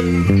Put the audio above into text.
Thank